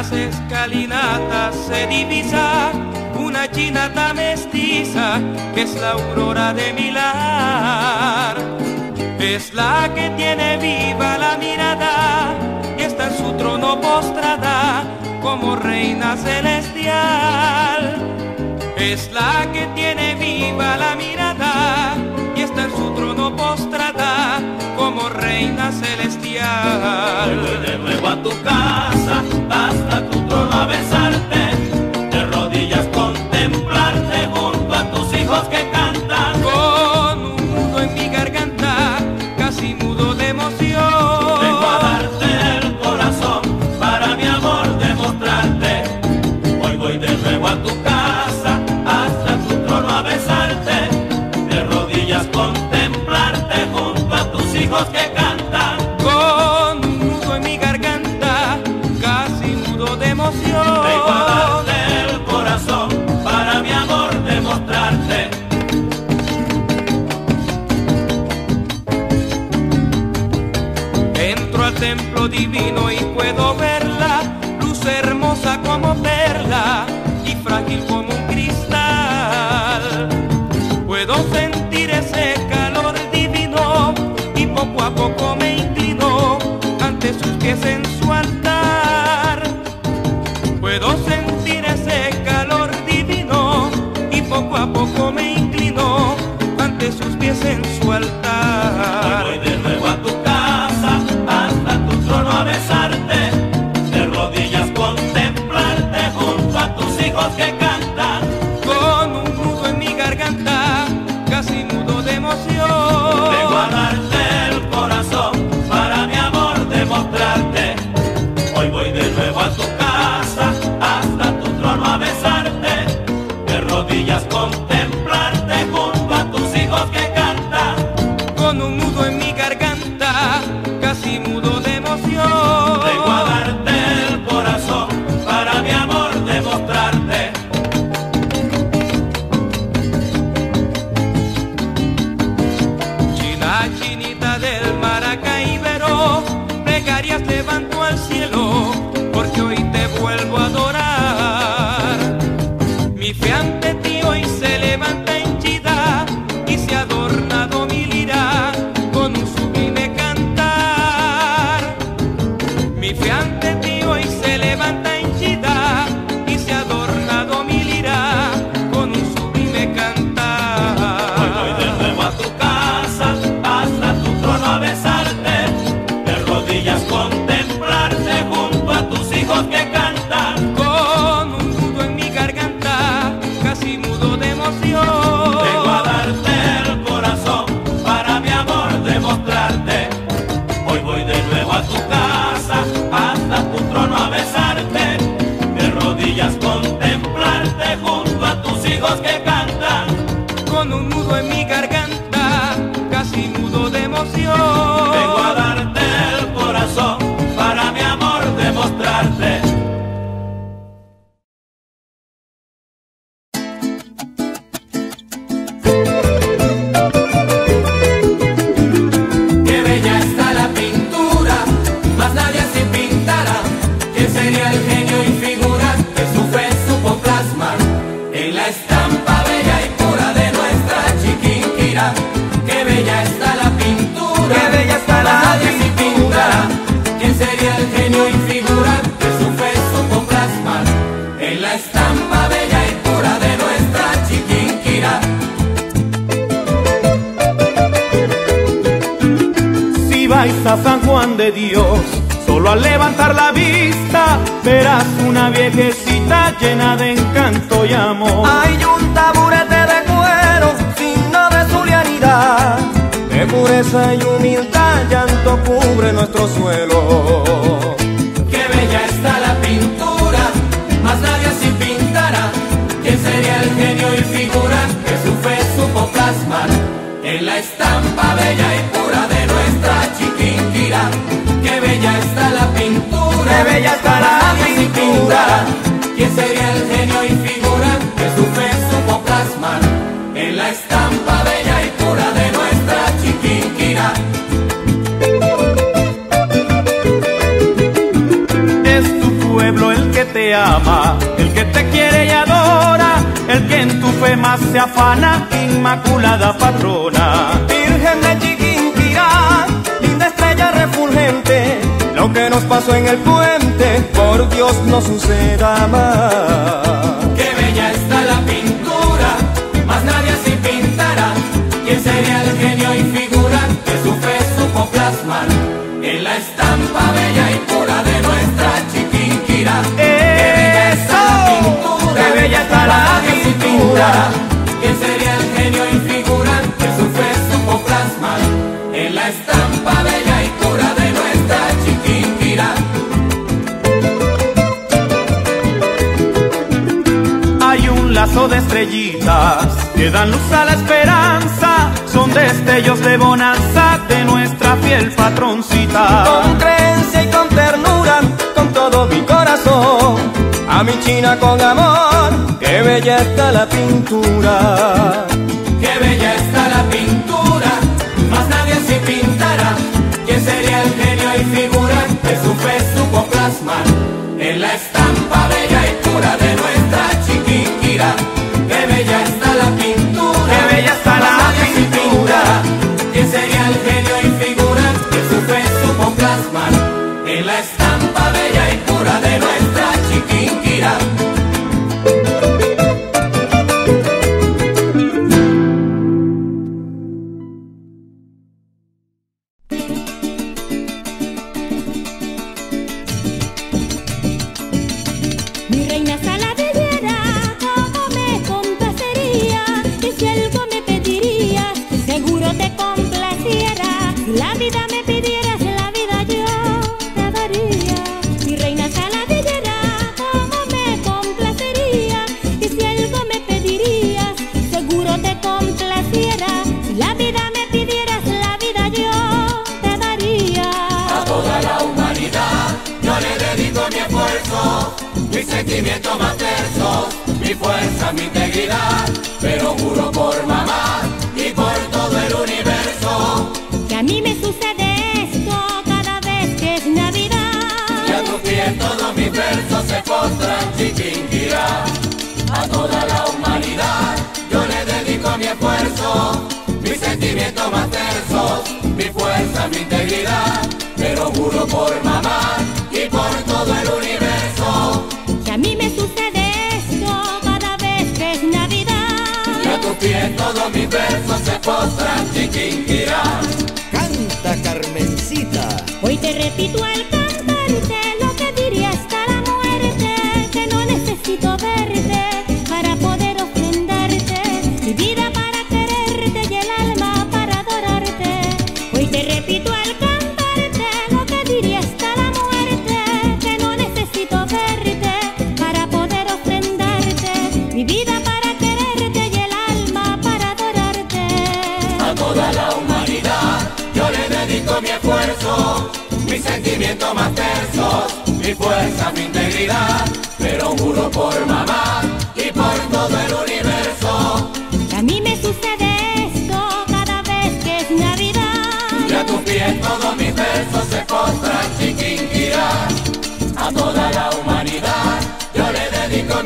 las escalinatas se divisa una chinata mestiza que es la aurora de Milar. Es la que tiene viva la mirada y está en su trono postrada como reina celestial. Es la que tiene viva la mirada en su trono postrada como reina celestial. Voy de nuevo a tu casa, hasta tu trono a besarte. divino y puedo verla, luz hermosa como perla y frágil como un cristal. Puedo sentir ese calor divino y poco a poco me inclino ante sus pies en su altar. Puedo sentir ese calor divino y poco a poco me inclino ante sus pies en su altar. hoy se levanta. en la estampa bella y pura de nuestra chiquinquirá. ¡Eso! ¡Qué bella está la pintura! ¿Quién sería el genio y figurante? Su fresco plasman en la estampa bella y pura de nuestra chiquinquirá. Hay un lazo de estrellitas que dan luz a la esperanza son destellos de bonanza de nuestra fiel patroncita. Con creencia y con ternura, con todo mi corazón, a mi china con amor, qué bella está la pintura. Qué bella está la pintura, más nadie se pintará, quien sería el genio y figura que su fe supo plasmar en la estampa bella y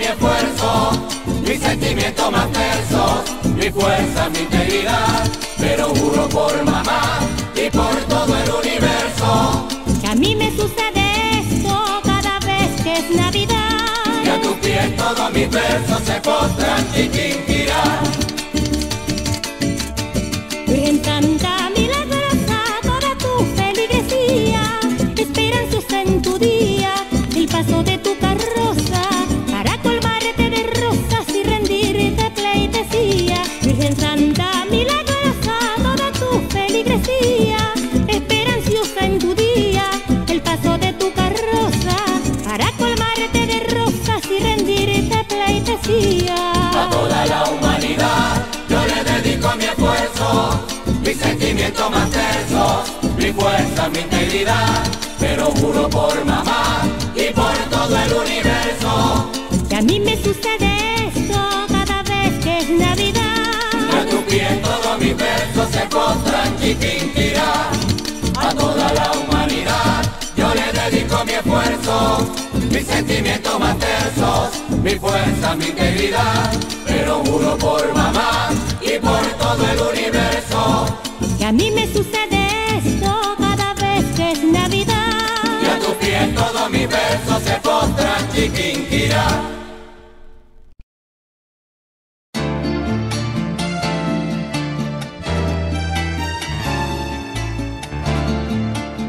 mi esfuerzo, mis sentimientos más tersos, mi fuerza, mi integridad, pero juro por mamá y por todo el universo. Que a mí me sucede esto cada vez que es Navidad. Que a tus pies todos mis versos se postran y mi integridad, pero juro por mamá y por todo el universo. Que a mí me sucede esto cada vez que es Navidad. A tu pie todos mis versos se postran chiquinquirá. A toda la humanidad yo le dedico mi esfuerzo, mis sentimientos más tersos, mi fuerza, mi integridad. pero juro por mamá y por todo el universo. todo mi verso se postra chiquinquirá.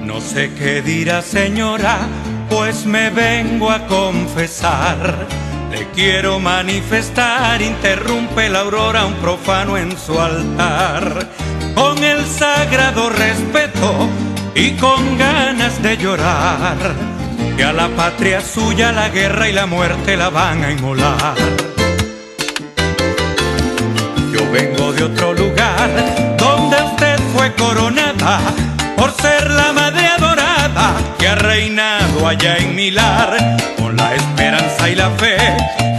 No sé qué dirá señora, pues me vengo a confesar. Le quiero manifestar, interrumpe la aurora un profano en su altar. Con el sagrado respeto y con ganas de llorar que a la patria suya la guerra y la muerte la van a inmolar. Yo vengo de otro lugar donde usted fue coronada por ser la madre adorada que ha reinado allá en Milar con la esperanza y la fe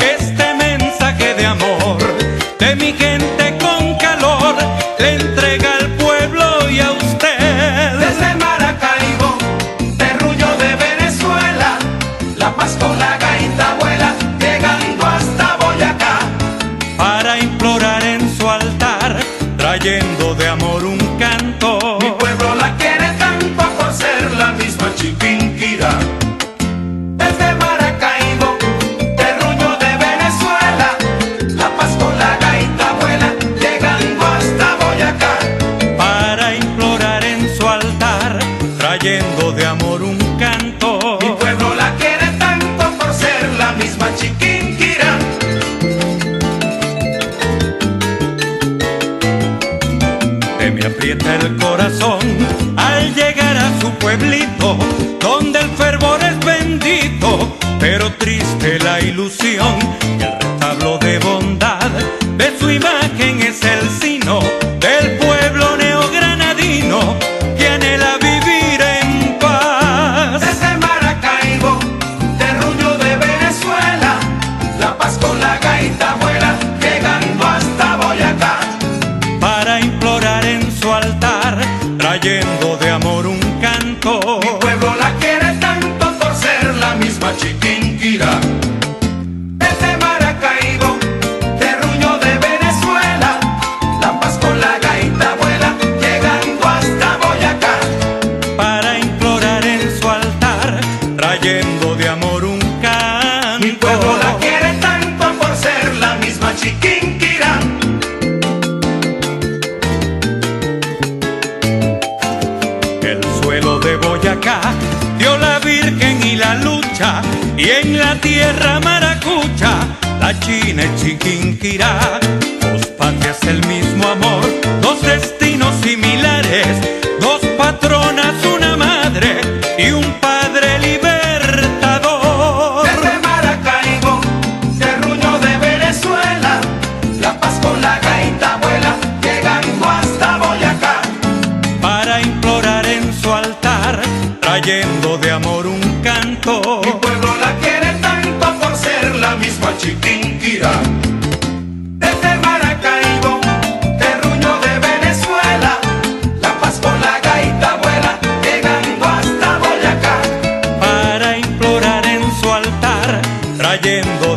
cayendo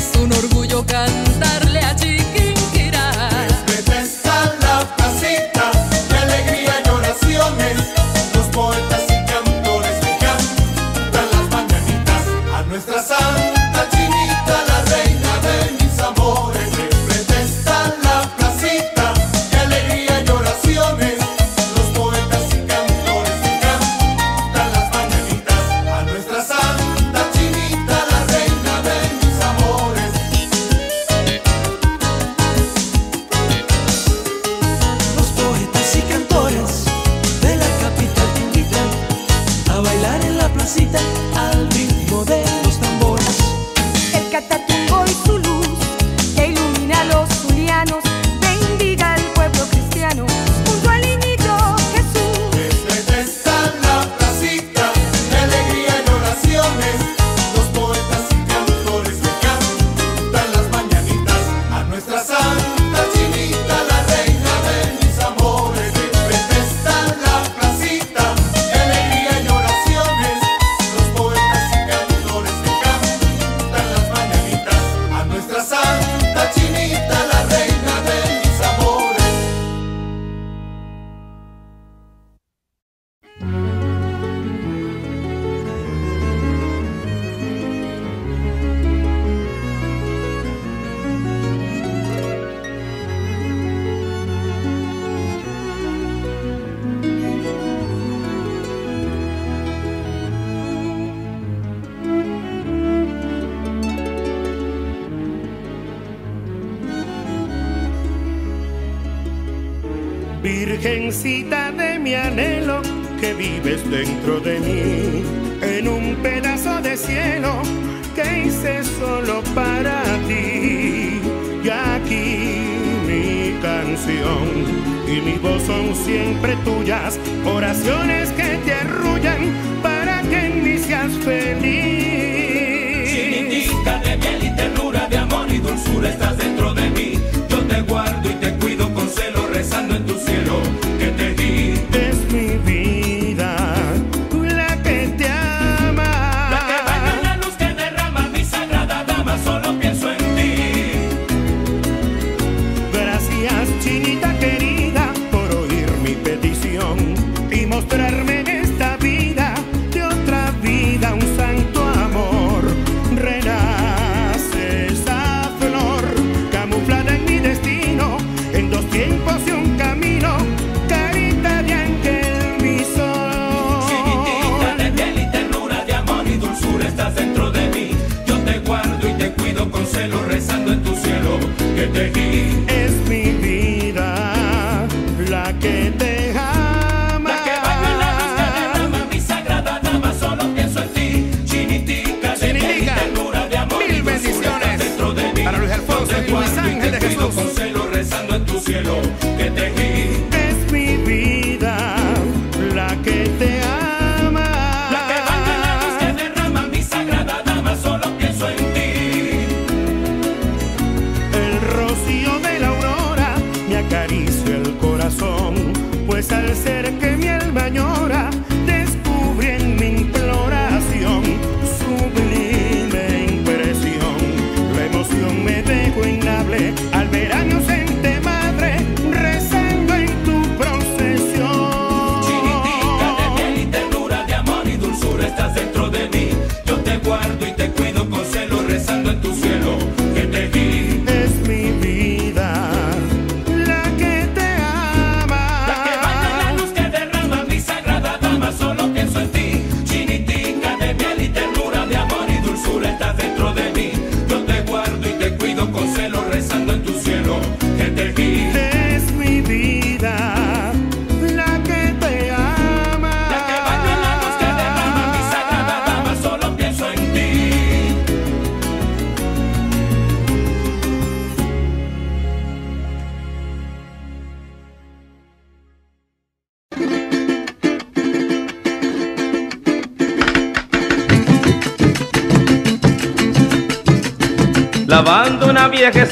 para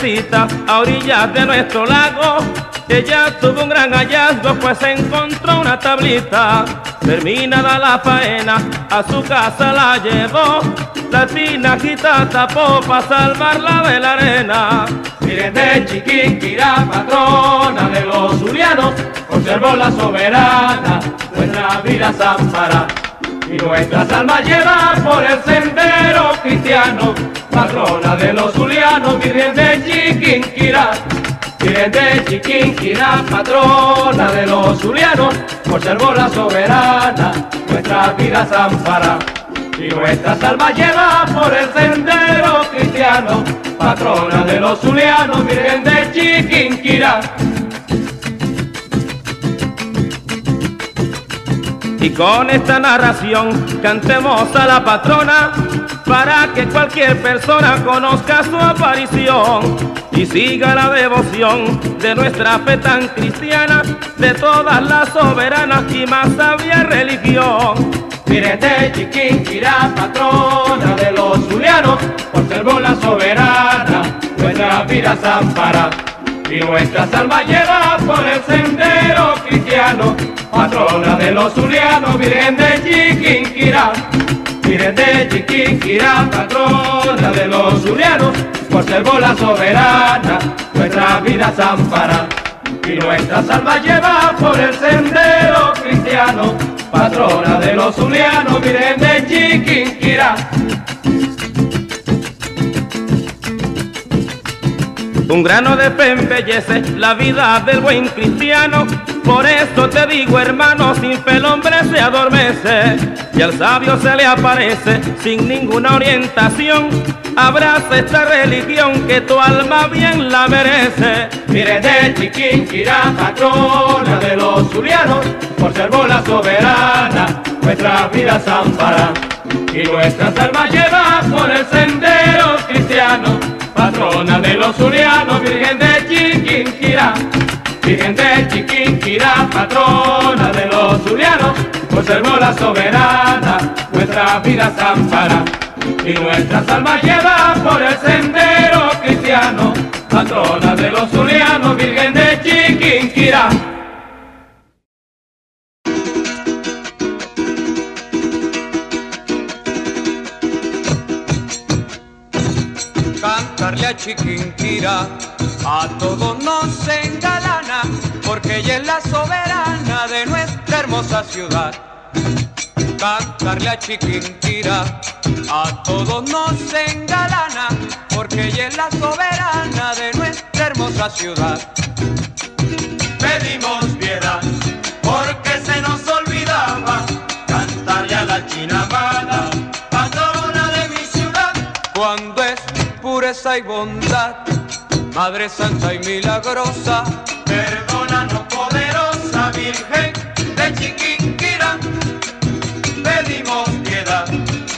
a orillas de nuestro lago. Ella tuvo un gran hallazgo, pues encontró una tablita. Terminada la faena, a su casa la llevó. La tinajita tapó para salvarla de la arena. Miren de Chiquinquirá, patrona de los zulianos, conservó la soberana, nuestra vida zampara. Y nuestras almas lleva por el sendero cristiano, patrona de los zulianos, Virgen de Chiquinquirá. Virgen de Chiquinquirá, patrona de los zulianos, conservó la soberana, nuestra vida zampara. Y nuestras almas lleva por el sendero cristiano, patrona de los zulianos, Virgen de Chiquinquirá. Y con esta narración cantemos a la patrona para que cualquier persona conozca su aparición y siga la devoción de nuestra fe tan cristiana, de todas las soberanas y más sabia religión. Miren de Chiquinquirá, patrona de los zulianos, conservó la soberana, nuestra vida zampara. Y nuestras almas lleva por el sendero cristiano, patrona de los zulianos, Virgen de Chiquinquirá. Virgen de Chiquinquirá, patrona de los zulianos, conservó la soberana, nuestra vida zampara. Y nuestras almas lleva por el sendero cristiano, patrona de los zulianos, Virgen de Chiquinquirá. Un grano de fe la vida del buen cristiano. Por eso te digo, hermano, sin fe el hombre se adormece y al sabio se le aparece sin ninguna orientación. Abraza esta religión que tu alma bien la merece. Mire de Chiquinquirá, patrona de los zulianos, conservó la soberana, nuestra vida zampara. Y nuestras almas lleva por el sendero cristiano, patrona de los zulianos, Virgen de Chiquinquirá. Virgen de Chiquinquirá, patrona de los zulianos, conservó la soberana, nuestra vida zampara. Y nuestras almas lleva por el sendero cristiano, patrona de los zulianos, Virgen de Chiquinquirá. Cantarle a Chiquinquirá a todos nos engalana, porque ella es la soberana de nuestra hermosa ciudad. Cantarle a Chiquinquirá a todos nos engalana, porque ella es la soberana de nuestra hermosa ciudad. Pedimos piedad, porque se nos olvidaba cantarle a la chinamada, patrona de mi ciudad. Cuando pureza y bondad, Madre Santa y milagrosa, Perdónanos, poderosa Virgen de Chiquinquirá. Pedimos piedad,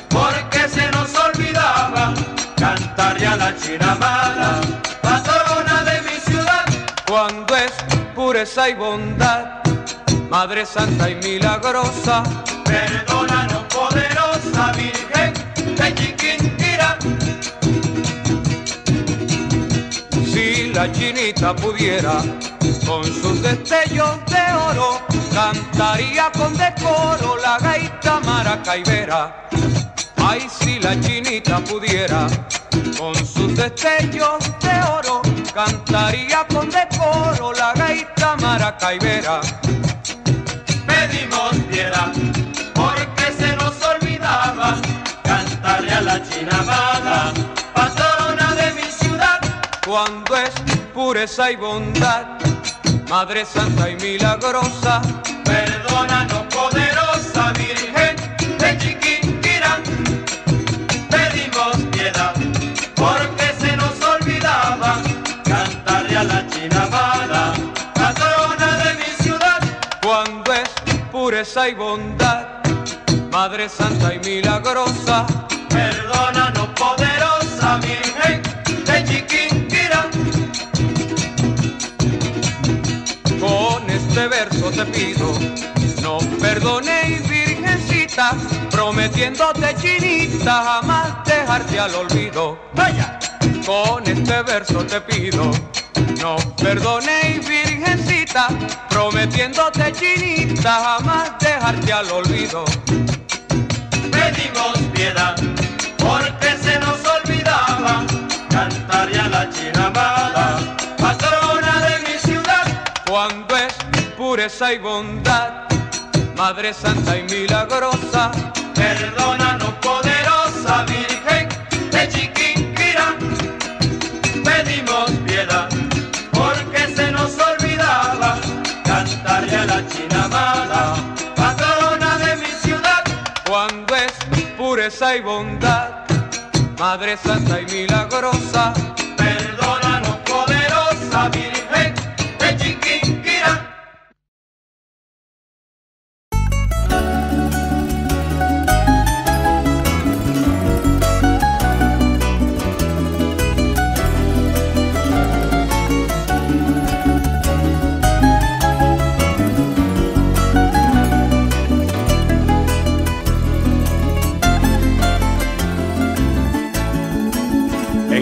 porque se nos olvidaba cantarle a la chinamada, patrona de mi ciudad. cuando es pureza y bondad, Madre Santa y milagrosa, Perdónanos, poderosa Virgen de Chiquinquirá. La chinita pudiera, con sus destellos de oro, cantaría con decoro la gaita maracaibera. Ay, si la chinita pudiera, con sus destellos de oro, cantaría con decoro la gaita maracaibera. Pedimos piedad, porque se nos olvidaba cantarle a la chinamada, patrona de mi ciudad. Cuando es pureza y bondad, Madre Santa y milagrosa, Perdónanos, poderosa Virgen de Chiquinquirá. Pedimos piedad, porque se nos olvidaba cantarle a la chinamada, patrona de mi ciudad. cuando es pureza y bondad, Madre Santa y milagrosa, Perdónanos, poderosa Virgen este verso te pido, no perdonéis virgencita, prometiéndote chinita jamás dejarte al olvido. Vaya, Con este verso te pido, No perdonéis, virgencita, prometiéndote chinita jamás dejarte al olvido. Pedimos piedad, porque se nos olvidaba cantar pureza y bondad, Madre Santa y milagrosa, Perdónanos, poderosa Virgen de Chiquinquirá. Pedimos piedad, porque se nos olvidaba cantar ya la chinamada, patrona de mi ciudad. cuando es pureza y bondad, Madre Santa y milagrosa, Perdónanos, poderosa Virgen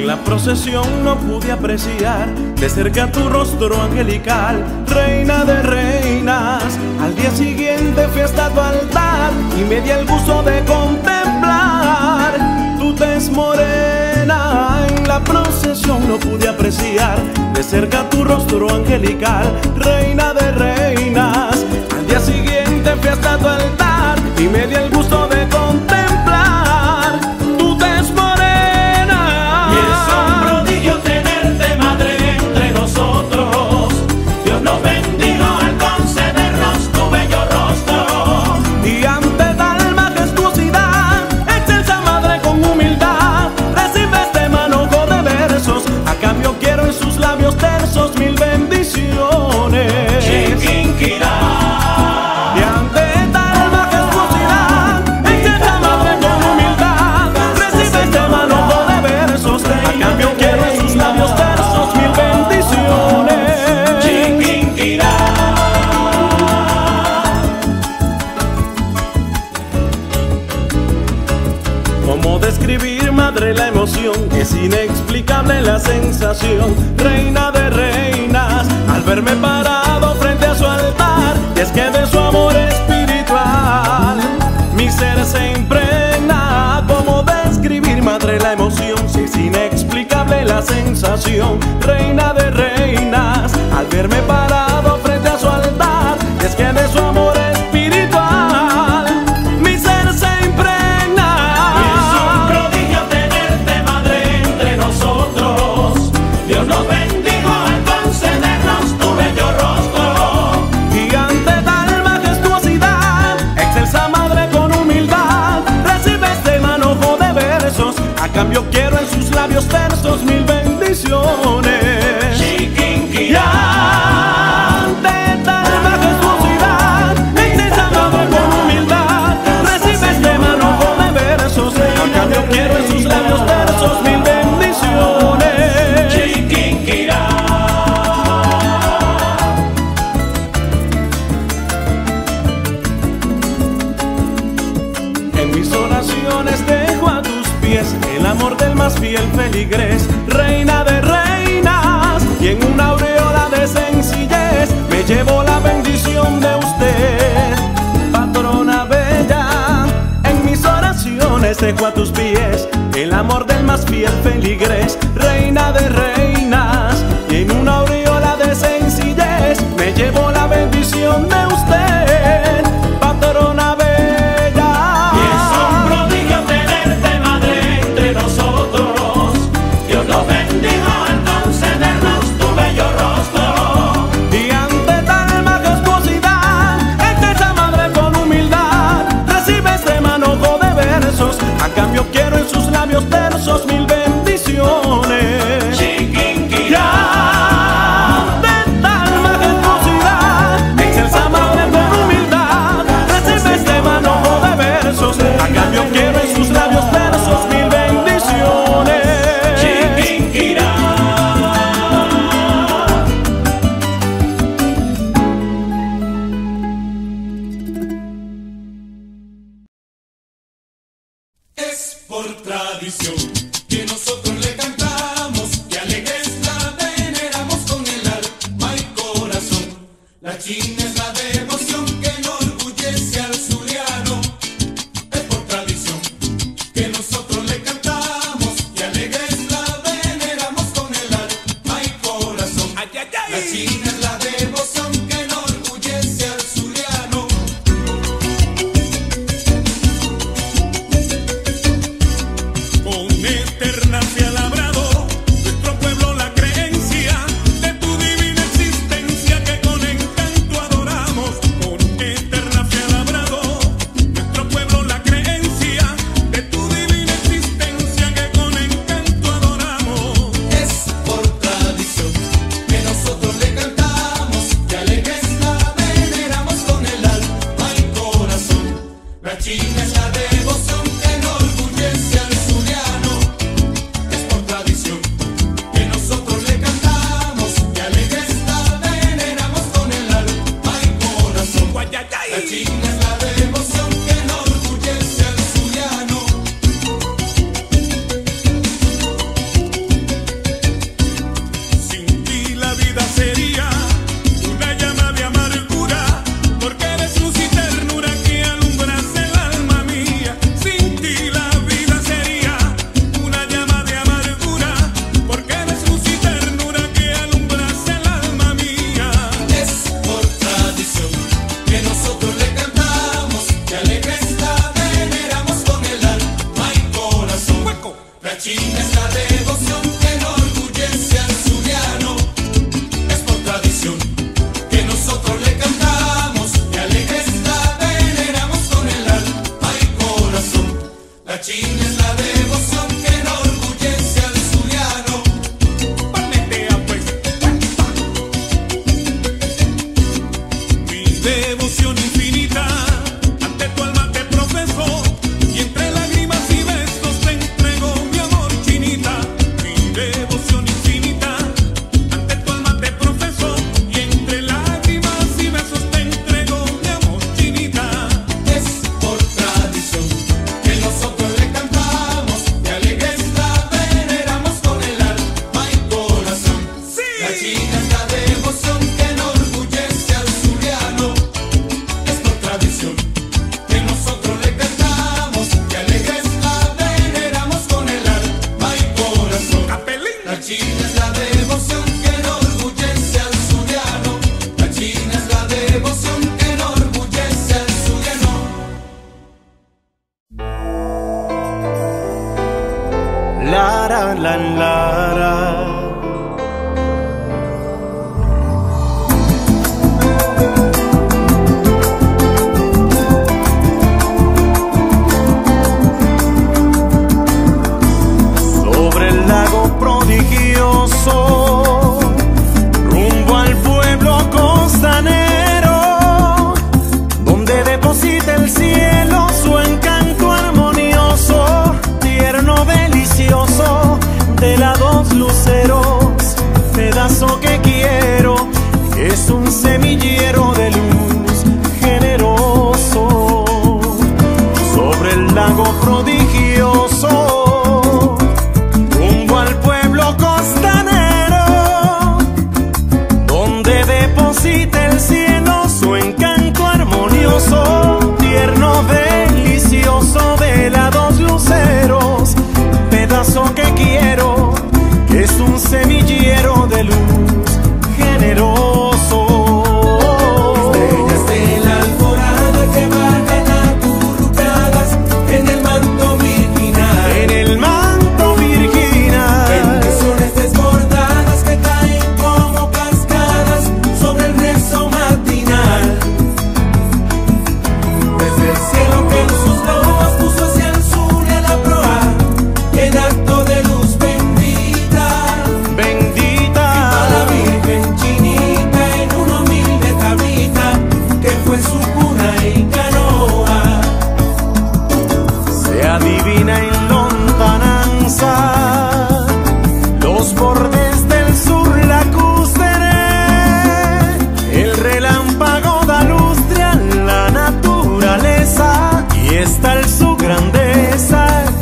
la procesión no pude apreciar de cerca tu rostro angelical, reina de reinas. Al día siguiente fui hasta tu altar y me di el gusto de contemplar tu tez morena. En la procesión no pude apreciar de cerca tu rostro angelical, reina de reinas. Al día siguiente fui hasta tu altar y me di el reina de reinas, al verme parado frente a su altar. Y es que de su amor espiritual, mi ser se impregna. ¿Cómo describir, madre, la emoción? Si es inexplicable la sensación, reina de reinas, al verme parado el amor del más fiel feligrés, reina de reinas,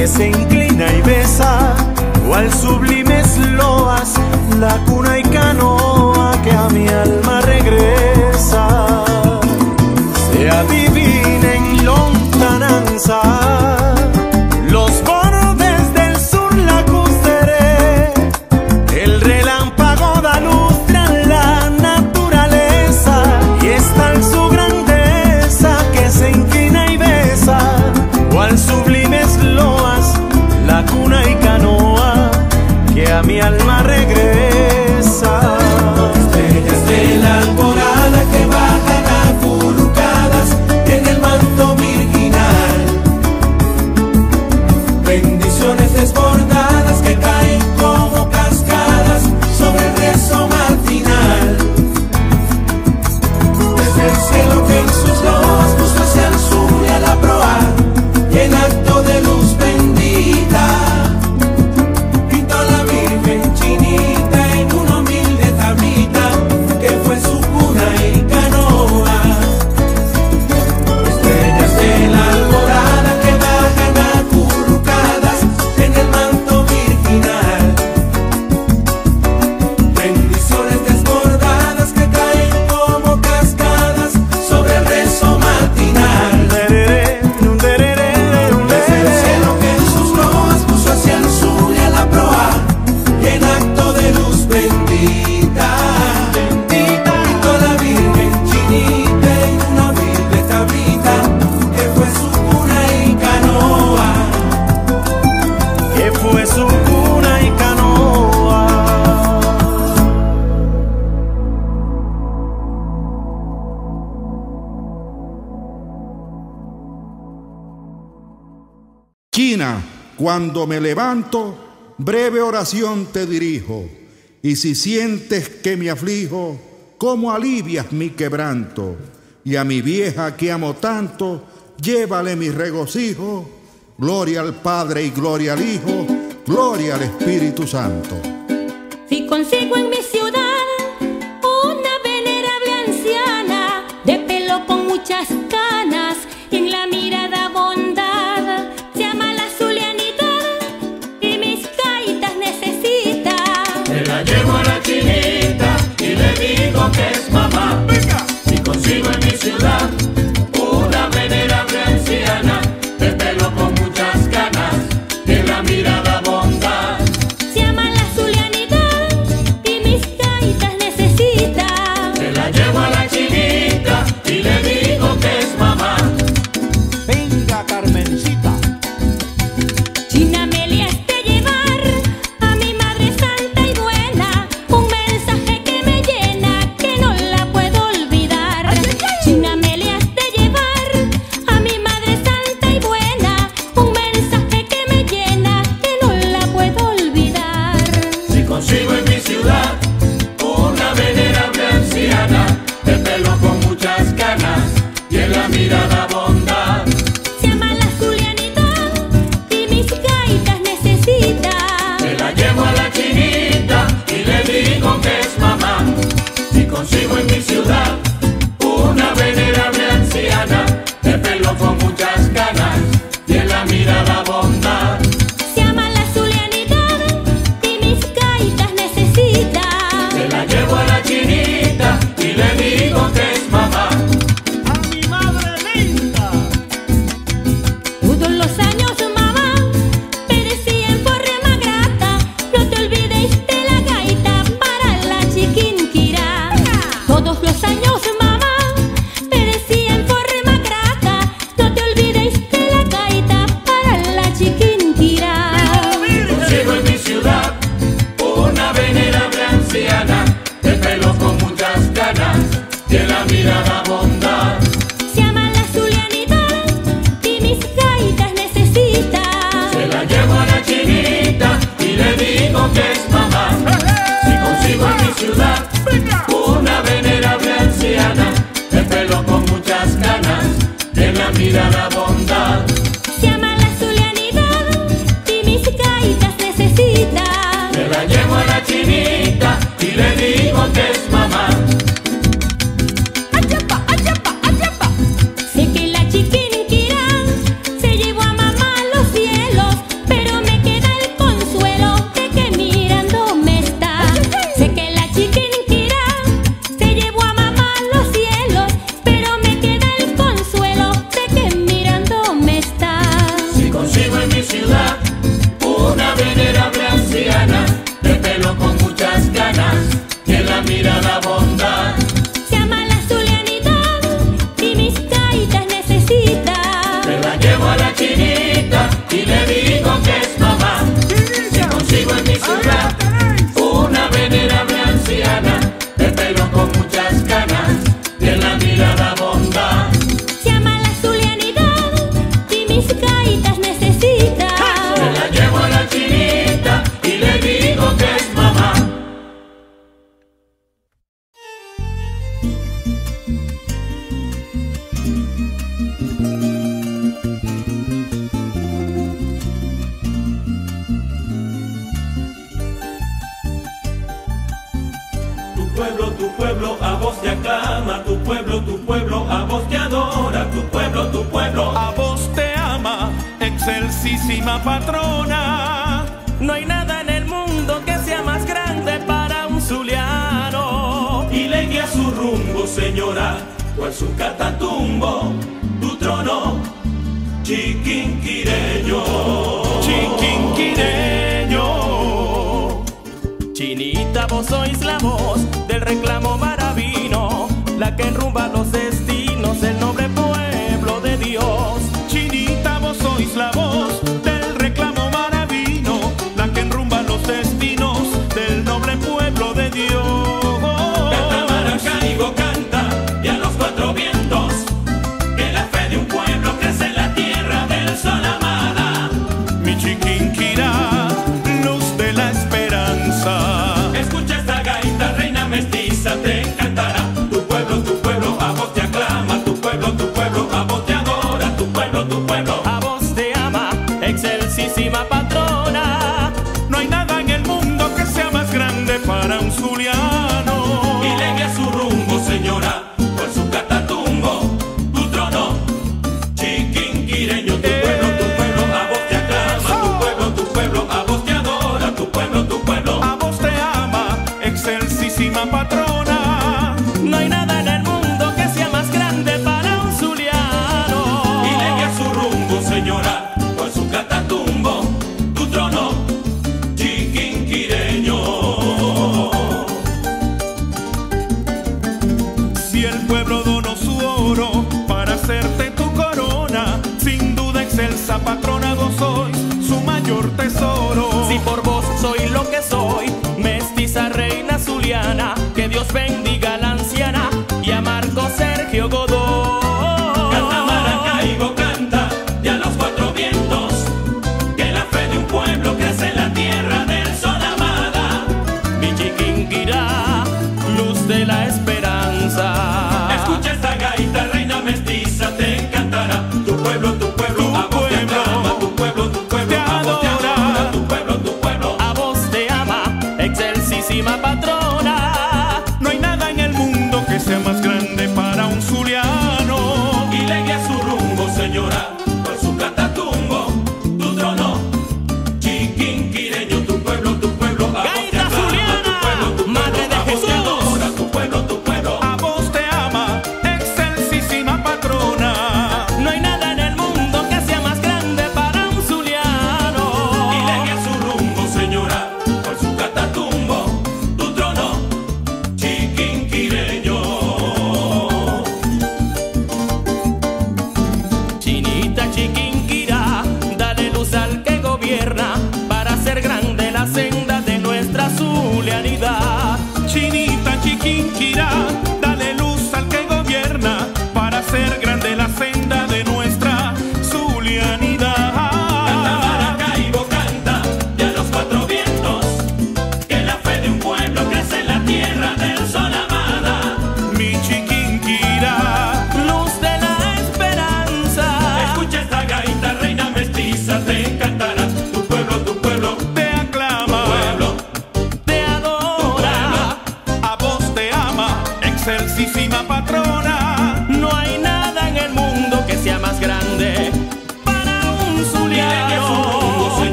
que se inclina y besa, cual sublimes loas la cuando me levanto, breve oración te dirijo. Y si sientes que me aflijo, ¿cómo alivias mi quebranto? Y a mi vieja que amo tanto, llévale mi regocijo. Gloria al Padre y gloria al Hijo, gloria al Espíritu Santo. Si consigo en mis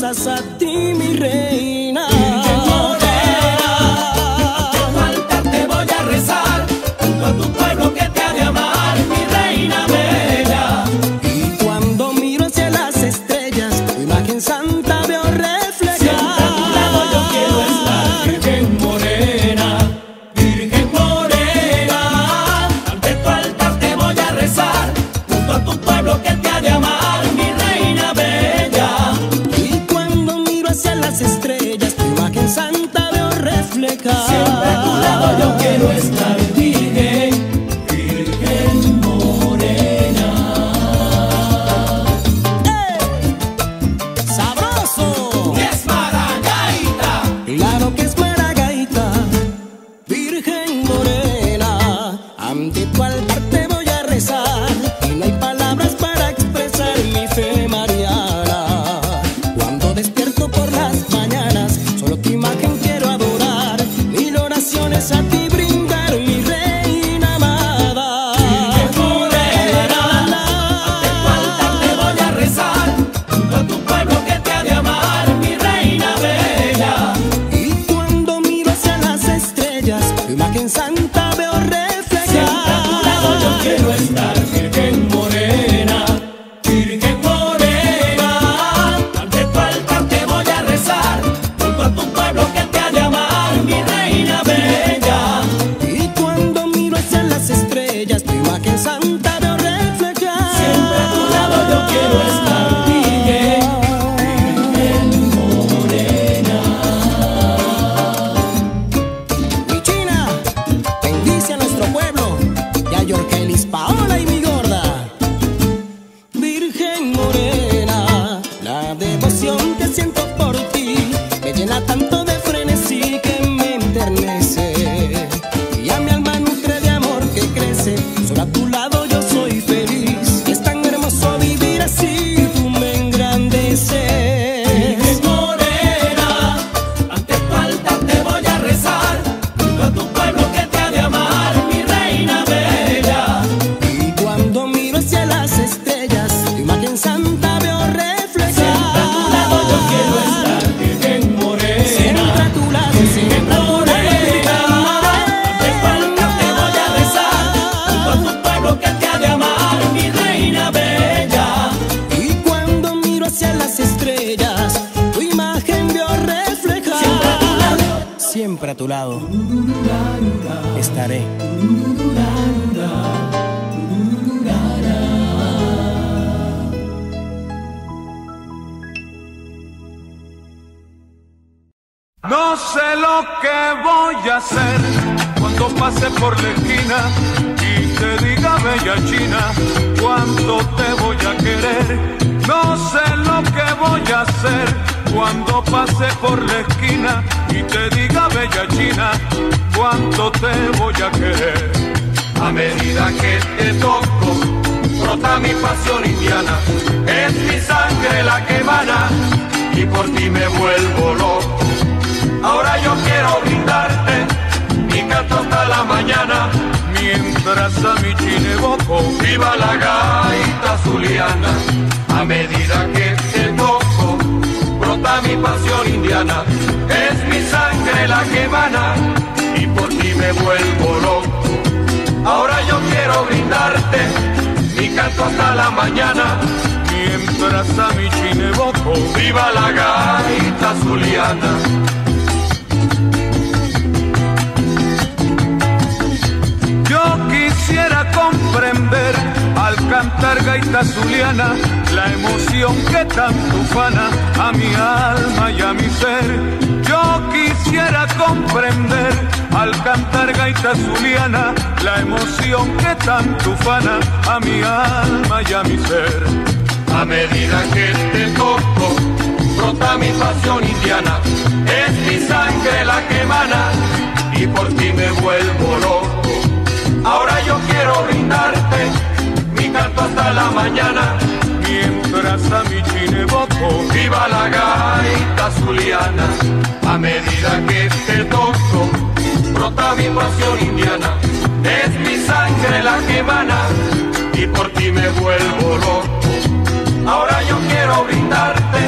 cosas a ti, mi rey. siempre a tu lado. Estaré. No sé lo que voy a hacer cuando pase por la esquina y te diga, bella China, cuánto te voy a querer no sé lo que voy a hacer cuando pase por la esquina y te diga, bella China, cuánto te voy a querer. A medida que te toco, brota mi pasión indiana, es mi sangre la que emana y por ti me vuelvo loco. Ahora yo quiero brindarte mi canto hasta la mañana mientras a mi chinevoco viva la gaita zuliana a medida que te toco, brota mi pasión indiana, es mi sangre la que emana y por ti me vuelvo loco. Ahora yo quiero brindarte mi canto hasta la mañana, mientras a mi chineboco viva la gaita zuliana. Yo quisiera comprender cantar gaita zuliana la emoción que tanto ufana a mi alma y a mi ser. Yo quisiera comprender al cantar gaita zuliana la emoción que tanto ufana a mi alma y a mi ser. A medida que te toco, brota mi pasión indiana, es mi sangre la que emana y por ti me vuelvo loco. Ahora yo quiero brindarte mi canto hasta la mañana, mientras a mi chineboco viva la gaita zuliana. A medida que te toco, brota mi pasión indiana, es mi sangre la que emana y por ti me vuelvo loco. Ahora yo quiero brindarte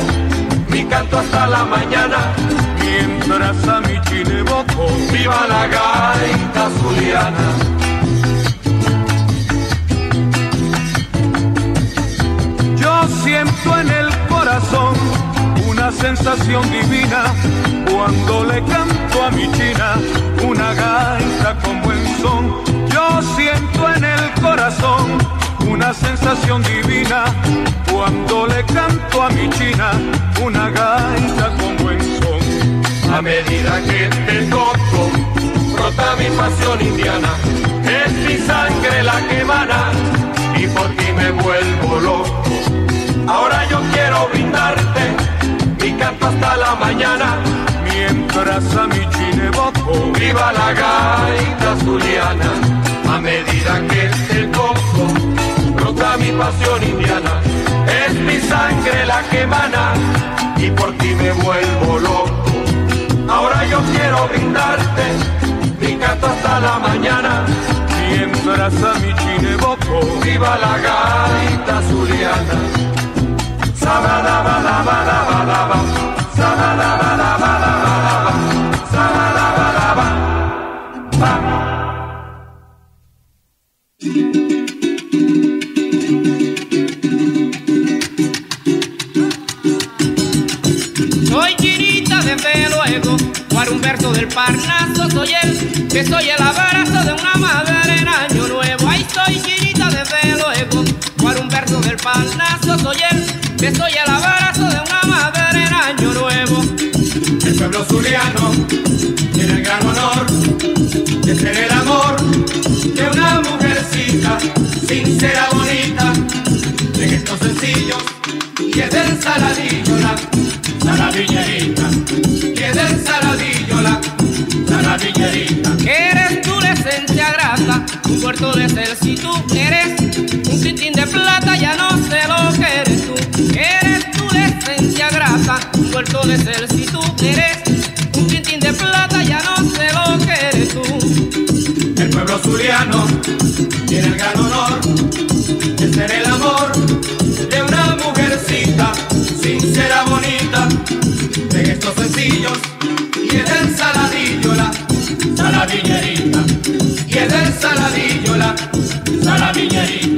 mi canto hasta la mañana, mientras a mi chineboco viva la gaita zuliana. Yo siento en el corazón una sensación divina cuando le canto a mi china una gaita con buen son. Yo siento en el corazón una sensación divina cuando le canto a mi china una gaita con buen son. A medida que te toco, brota mi pasión indiana, es mi sangre la que emana y por ti me vuelvo loco. Mañana, mientras a mi chineboco viva la gaita zuliana. A medida que te toco, brota mi pasión indiana, es mi sangre la que emana y por ti me vuelvo loco. Ahora yo quiero brindarte mi canto hasta la mañana, mientras a mi chineboco viva la gaita zuliana. Sabadabadabadabadaba, sabadabadabadabadaba, sabadabadaba, ba. Soy Chinita desde luego, Juan Humberto del Parnaso soy él, que soy el abrazo de una madre en año nuevo. Ay, soy Chinita desde luego, Juan Humberto del Parnaso soy él, que soy el abrazo de una madre año nuevo. El pueblo zuliano tiene el gran honor de ser el amor de una mujercita sincera, bonita, de gestos sencillos y es del saladillo la saladillerita, y es del saladillo la saladillerita. Eres tú la esencia grata, un puerto de cel si tú eres un tintín de plata, ya no sé lo que puerto de cel si tú eres un tintín de plata, ya no sé lo que eres tú. El pueblo zuliano tiene el gran honor de ser el amor de una mujercita sincera, bonita, de gestos sencillos y es del saladillo la saladillerita, y es del saladillo la saladillerita.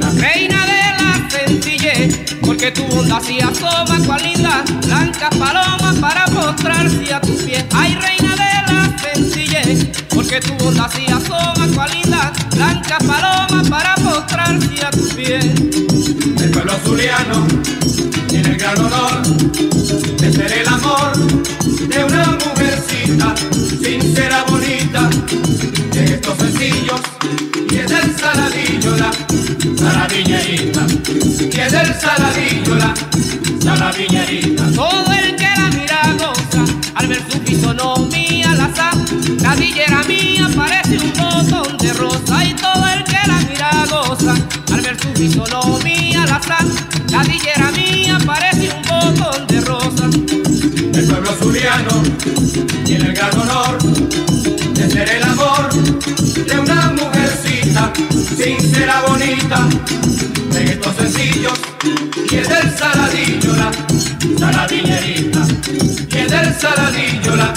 Porque tu bondad se asoma cual linda, blanca paloma para postrarse a tus pies. Ay, reina de la sencillez, porque tu bondad se asoma cual linda, blanca paloma para postrarse a tus pies. El pueblo zuliano tiene el gran honor de ser el amor de una mujercita sincera, saladillo la saladillerita, y es del saladillo la saladillerita. Todo el que la mira goza, al ver su fisonomía la sa, la villera mía Saladillola,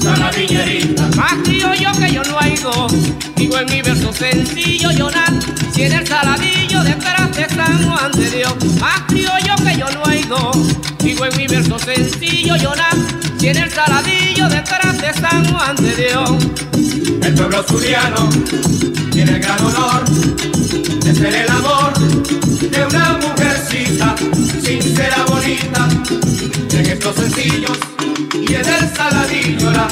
saladillerita. Más criollo que yo no oigo, digo en mi verso sencillo llorar. Si en el saladillo detrás de San Juan de Dios, más criollo que yo no oigo, digo en mi verso sencillo llorar. Si en el saladillo detrás de San Juan de Dios. El pueblo suriano tiene el gran honor de ser el amor de una mujercita sincera, bonita, en estos sencillos y en el saladillo la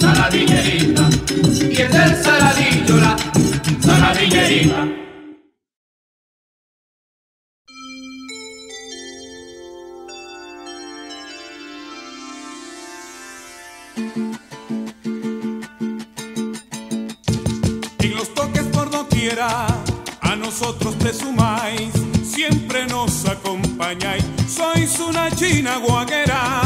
saladillerita, y en el saladillo la saladillerita. En los toques por doquiera, a nosotros te sumáis, siempre nos acompañáis, sois una china guaguera.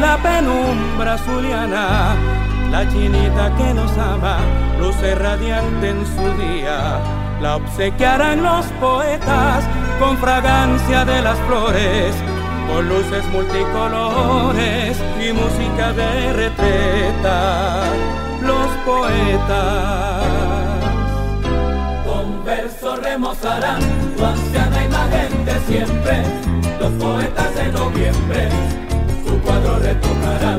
La penumbra zuliana, la chinita que nos ama, luce radiante en su día, la obsequiarán los poetas con fragancia de las flores, con luces multicolores y música de retreta, los poetas. Con versos remozarán tu anciana imagen de siempre, los poetas de noviembre, tu cuadro retocarán.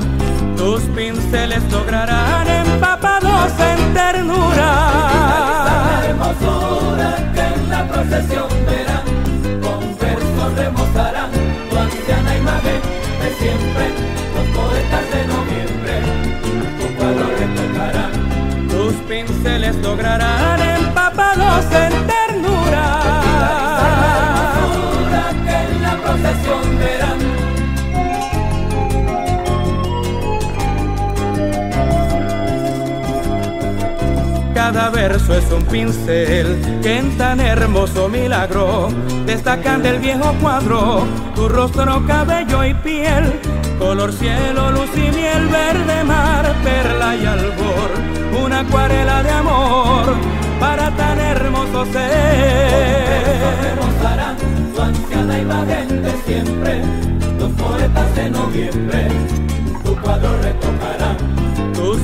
Tus pinceles lograrán empapados en ternura. La hermosura que en la procesión verán, con versos remozarán tu anciana imagen de siempre, los poetas de noviembre, tu cuadro retocarán. Tus pinceles lograrán empapados en ternura. Verso es un pincel que en tan hermoso milagro destacan del viejo cuadro tu rostro, cabello y piel, color cielo, luz y miel, verde mar, perla y albor, una acuarela de amor para tan hermoso ser. Tu anciana imagen de siempre, los poetas de noviembre, tu cuadro retocarán.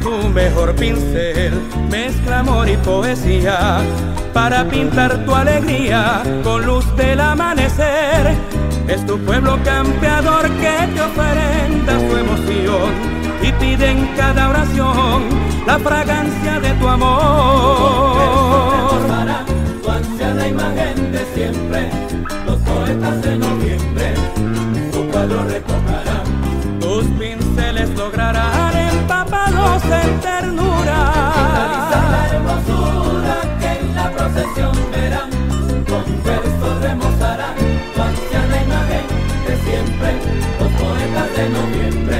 tu mejor pincel mezcla amor y poesía para pintar tu alegría con luz del amanecer. Es tu pueblo campeador que te ofrenda su emoción y pide en cada oración la fragancia de tu amor. Tu anciana imagen de siempre, los poetas de noviembre, tu cuadro retocarán. Tus pinceles lograrán en ternura. La hermosura que en la procesión verán, con versos remozarán. Tu anciana imagen de siempre, los poetas de noviembre,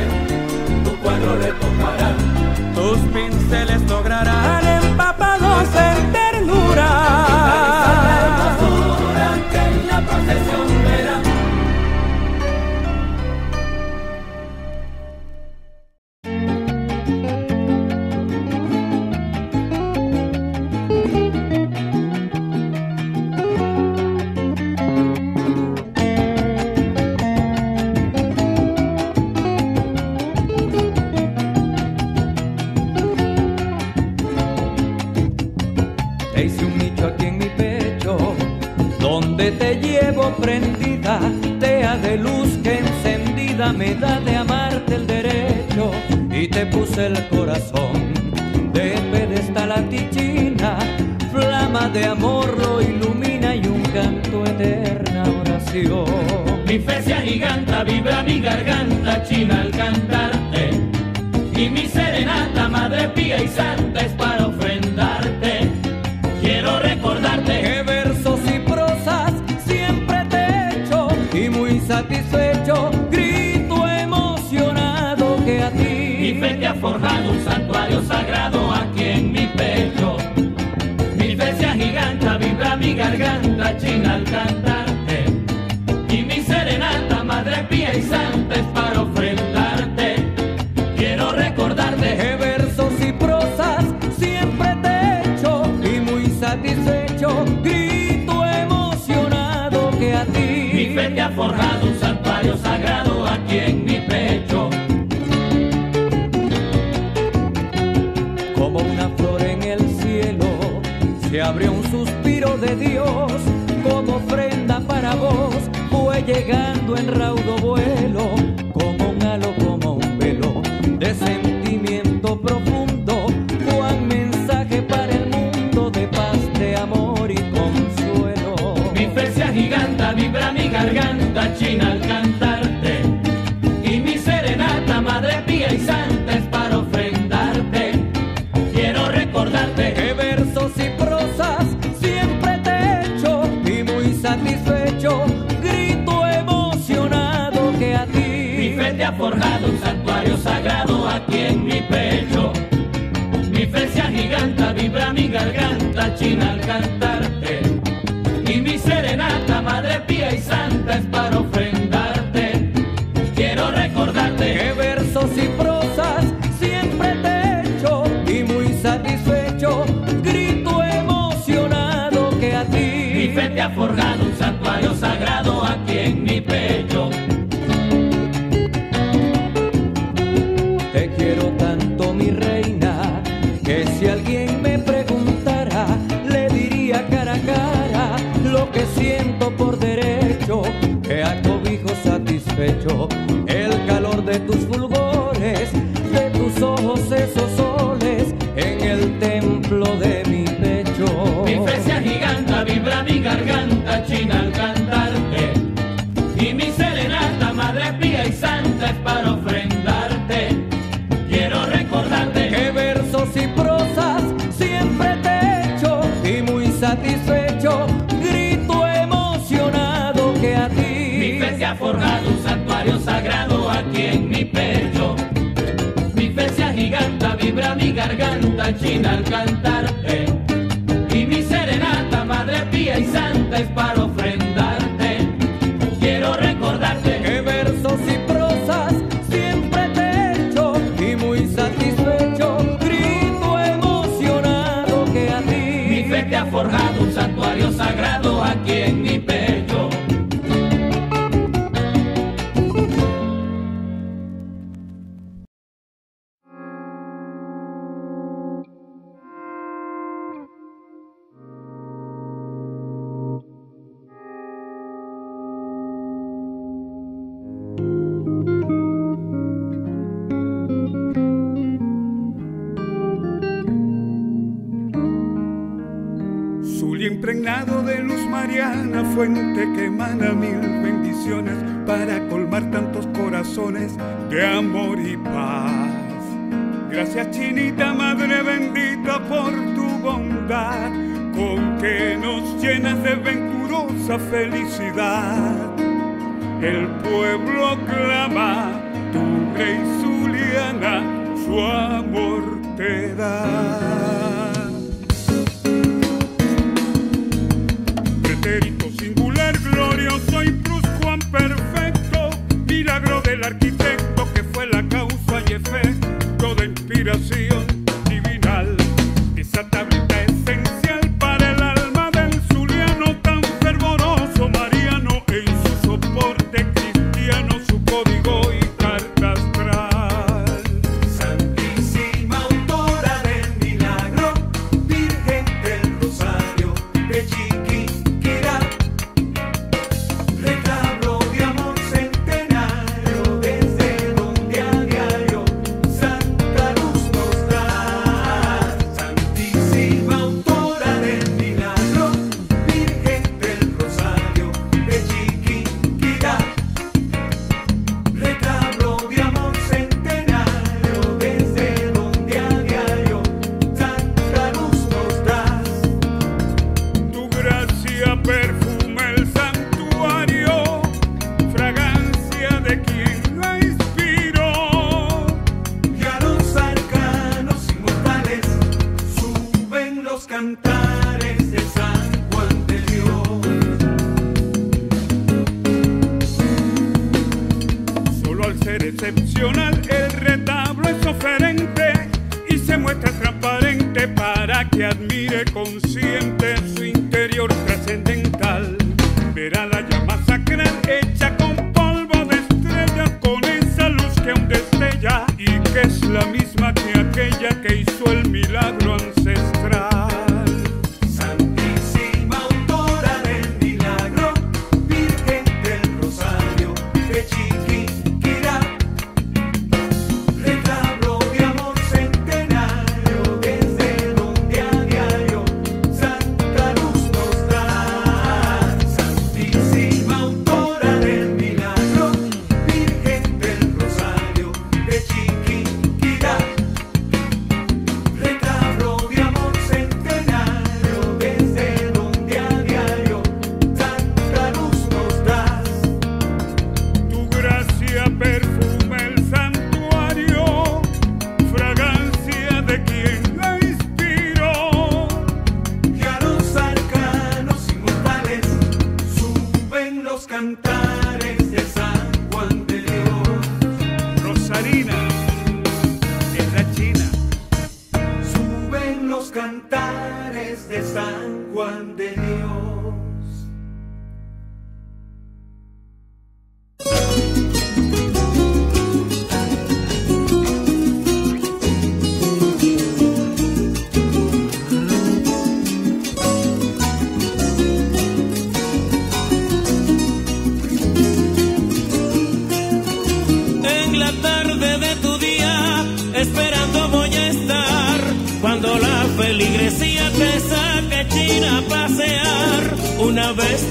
ti mi garganta, china al cantarte.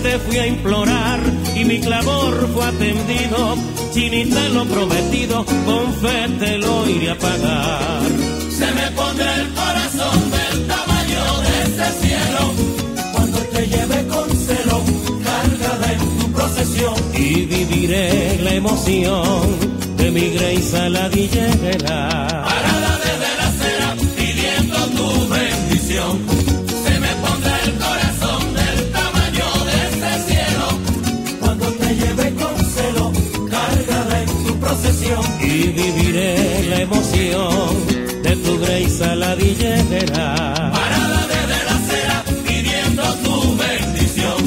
Te fui a implorar y mi clamor fue atendido. Chinita lo prometido, con fe te lo iré a pagar. Se me pondrá el corazón del tamaño de ese cielo cuando te lleve con celo cargada en tu procesión. Y viviré la emoción de mi Grace Saladillera. Viviré la emoción de tu Grace Saladillera. Parada desde la acera pidiendo tu bendición.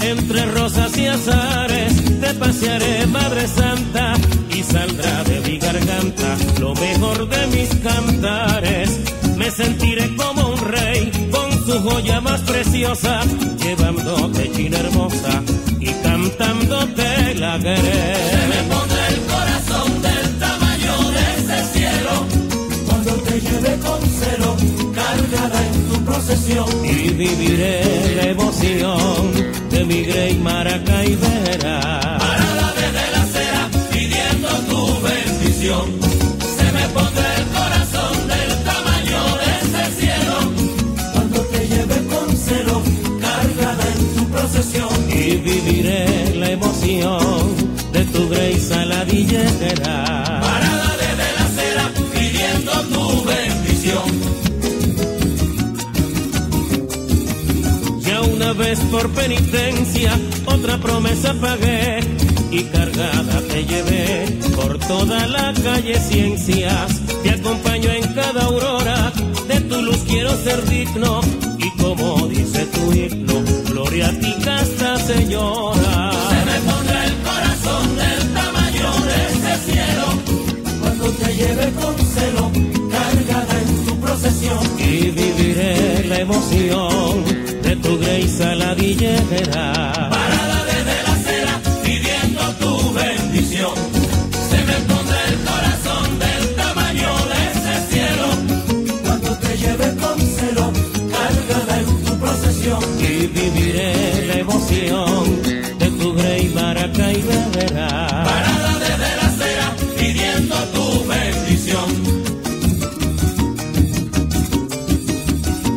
Entre rosas y azares te pasearé, Madre Santa, y saldrá de mi garganta lo mejor de mis cantares. Me sentiré como un rey con su joya más preciosa, llevándote china hermosa y cantándote Se me pondrá el corazón del tamaño de ese cielo cuando te lleve con celo cargada en tu procesión. Y viviré la emoción de mi Grey Maracaibera. Parada desde la acera pidiendo tu bendición. Se me pondrá el corazón del tamaño de ese cielo cuando te lleve con celo cargada en tu procesión. Y viviré la emoción de tu Grey Saladillera. Parada desde la acera pidiendo tu bendición. Ya una vez por penitencia otra promesa pagué y cargada te llevé por toda la calle Ciencias. Te acompaño en cada aurora, de tu luz quiero ser digno y como dice tu himno, gloria a ti casta señora. Se me pondrá el corazón del tamaño de ese cielo cuando te lleve con celo cargada en tu procesión. y viviré la emoción de tu Grey Saladillera. Y viviré la emoción de tu Grey Maracaibera. Parada desde la acera pidiendo tu bendición.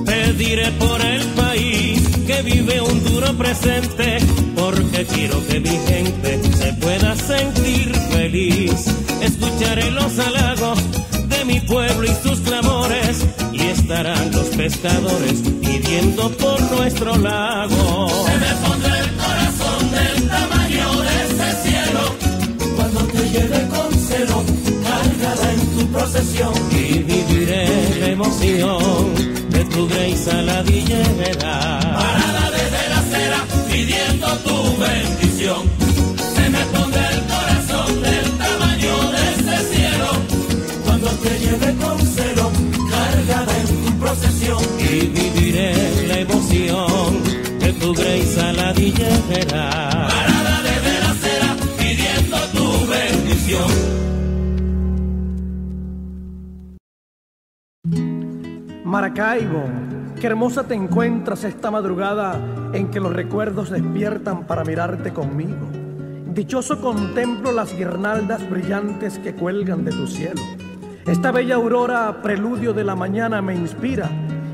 Pediré por el país que vive un duro presente, porque quiero que mi gente se pueda sentir feliz. Escucharé los halagos de mi pueblo y sus clamores, y estarán los pescadores pidiendo por nuestro lago. Se me pondrá el corazón del tamaño de ese cielo cuando te lleve con celo cargada en tu procesión. y viviré la emoción de tu Grey Saladillera. Parada desde la acera pidiendo tu bendición. Se me pondrá el corazón del tamaño de ese cielo cuando te lleve con y viviré la emoción de tu. Parada la pidiendo tu bendición. Maracaibo, qué hermosa te encuentras esta madrugada en que los recuerdos despiertan para mirarte conmigo. Dichoso contemplo las guirnaldas brillantes que cuelgan de tu cielo. Esta bella aurora, preludio de la mañana, me inspira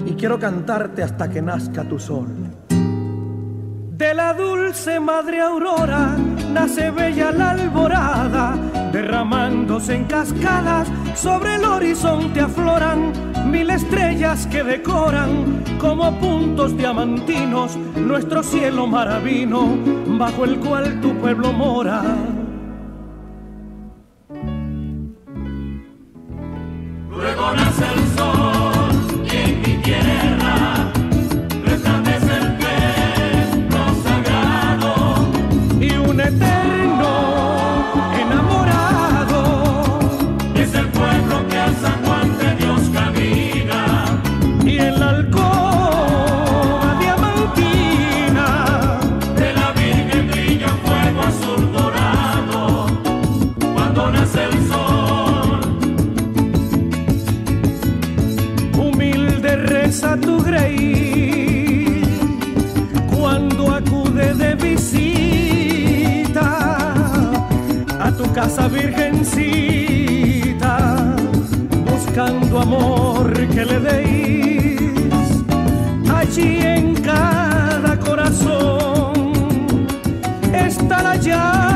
y quiero cantarte hasta que nazca tu sol. De la dulce madre aurora nace bella la alborada, derramándose en cascadas sobre el horizonte afloran mil estrellas que decoran como puntos diamantinos nuestro cielo maravino bajo el cual tu pueblo mora. Luego nace el sol y en mi tierra. virgencita, buscando amor que le deis. Allí en cada corazón está la llave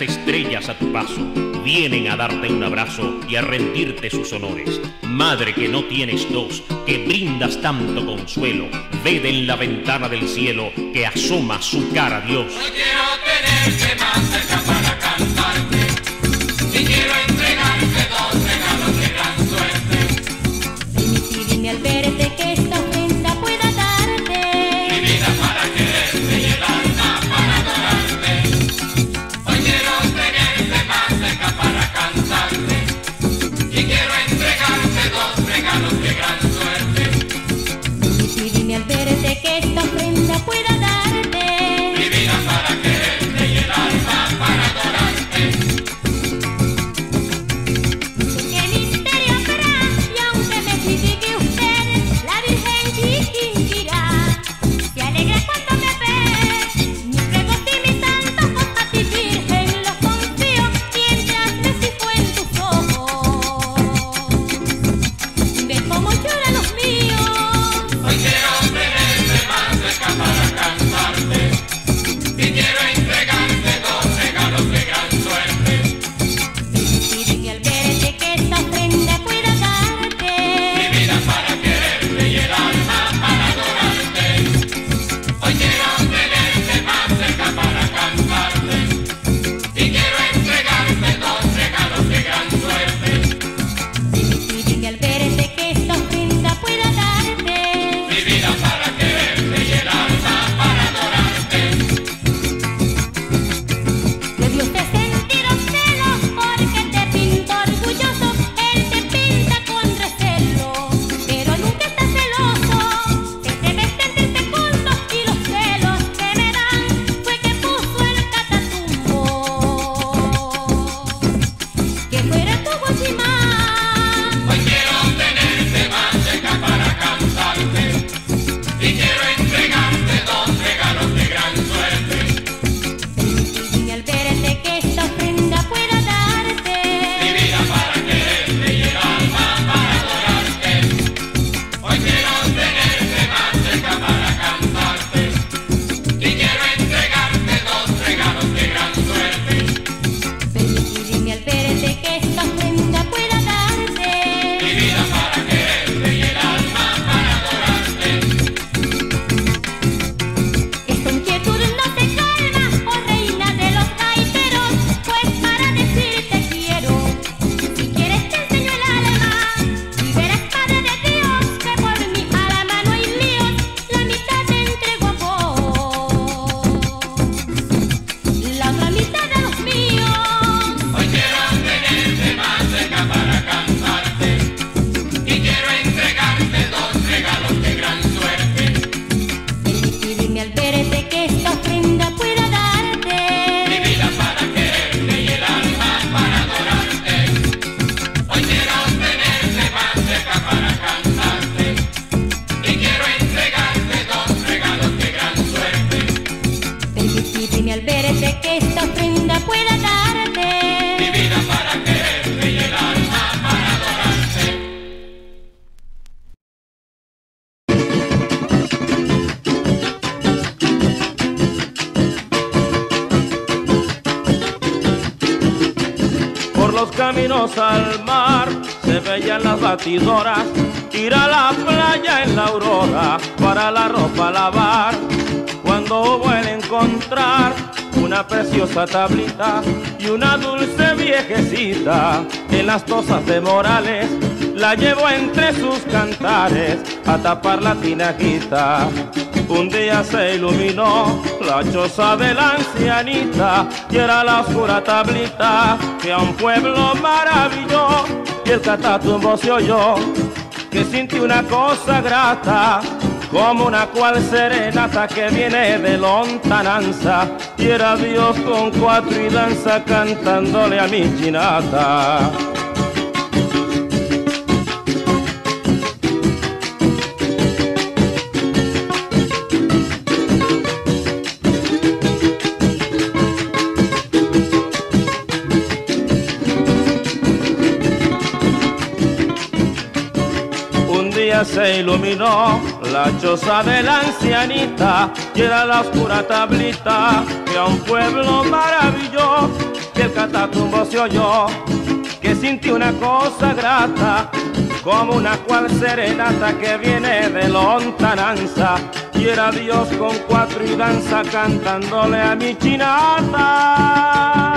estrellas a tu paso vienen a darte un abrazo y a rendirte sus honores. Madre que no tienes dos, que brindas tanto consuelo, ved en la ventana del cielo que asoma su cara a Dios. Batidoras, ir a la playa en la aurora para la ropa lavar. Cuando hubo el encontrar una preciosa tablita y una dulce viejecita en las tosas de Morales, la llevó entre sus cantares a tapar la tinajita. Un día se iluminó la choza de la ancianita y era la oscura tablita que a un pueblo maravilló y el catatumbo se oyó que sintió una cosa grata como una cual serenata que viene de lontananza y era Dios con cuatro y danza cantándole a mi chinata. Iluminó la choza de la ancianita y era la oscura tablita que a un pueblo maravilló que el catacumbo se oyó que sintió una cosa grata como una cual serenata que viene de lontananza y era Dios con cuatro y danza cantándole a mi chinata.